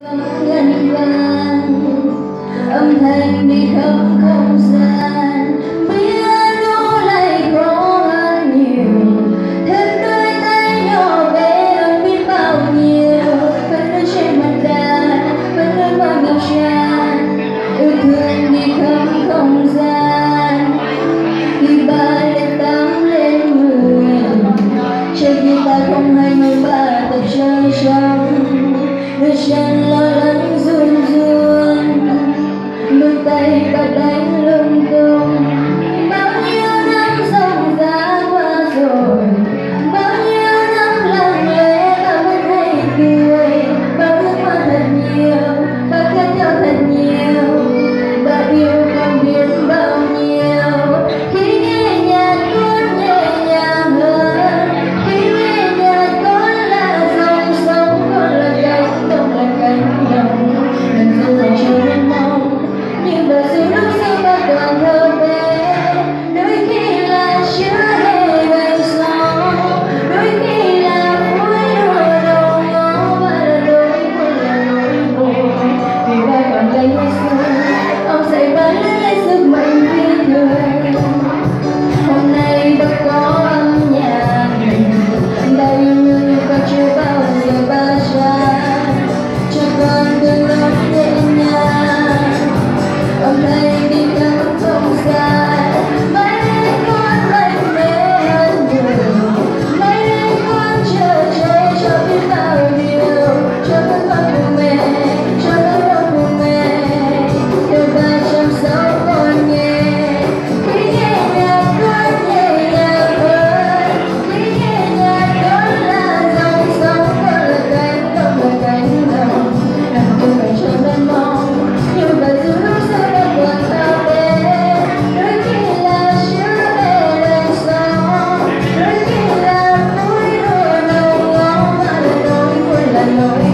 ngân vang âm thanh đi khắp không gian piano lại khó hơn nhiều thêm đôi tay nhỏ bé hơn biết bao nhiêu vẫn luôn trên mặt đàn vẫn luôn mang ngập tràn yêu thương đi khắp không gian khi ba lên tám lên mười chơi guitar không hay nhưng ba tập chơi trong đôi chân daí nós and the